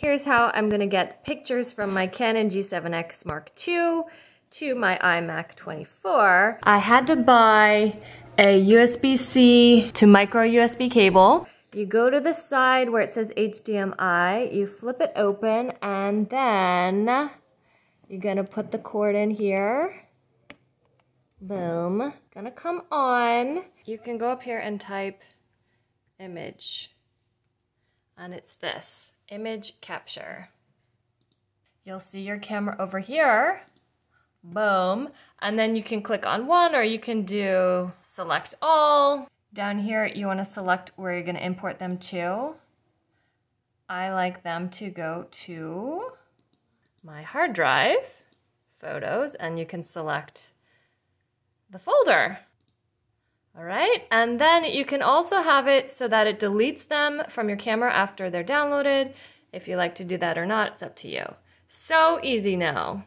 Here's how I'm gonna get pictures from my Canon G7X Mark II to my iMac 24. I had to buy a USB-C to micro USB cable. You go to the side where it says HDMI, you flip it open, and then you're gonna put the cord in here. Boom, gonna come on. You can go up here and type image. And it's this, image capture. You'll see your camera over here. Boom. And then you can click on one or you can do select all. Down here, you wanna select where you're gonna import them to. I like them to go to my hard drive, photos, and you can select the folder. All right, and then you can also have it so that it deletes them from your camera after they're downloaded. If you like to do that or not, it's up to you. So easy now.